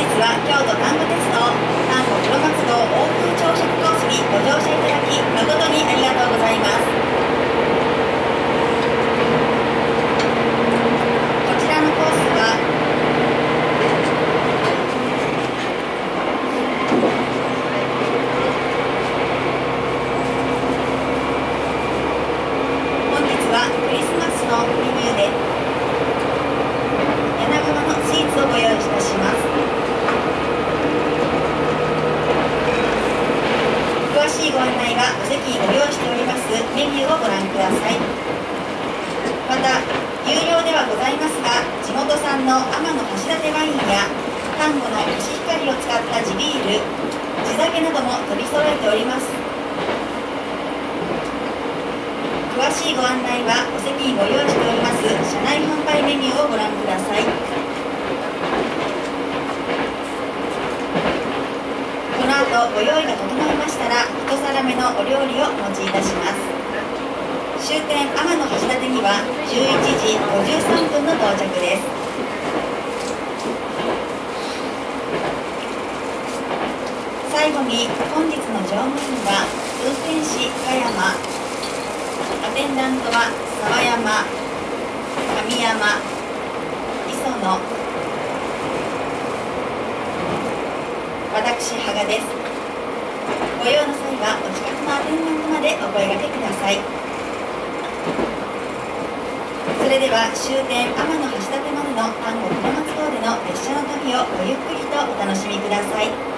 日は京都丹後鉄道丹後プロ活動往復朝食コースにご乗車いただきご用意しております。メニューをご覧ください。また有料ではございますが地元産の天の橋立ワインや丹後のコシヒカリを使った地ビール地酒なども取り揃えております。詳しいご案内はお席にご用意しております車内販売メニューをご覧ください。この後ご用意が整いましたら一皿目のお料理をお持ちいたします。終点天橋立には11時53分の到着です。最後に本日の乗務員は運転士加山。アテンダントは沢山神山磯野。私羽賀です。ご用の際はお近くのアテンダントまでお声がけください。それでは終点天橋立までの丹後高松通での列車の旅をごゆっくりとお楽しみください。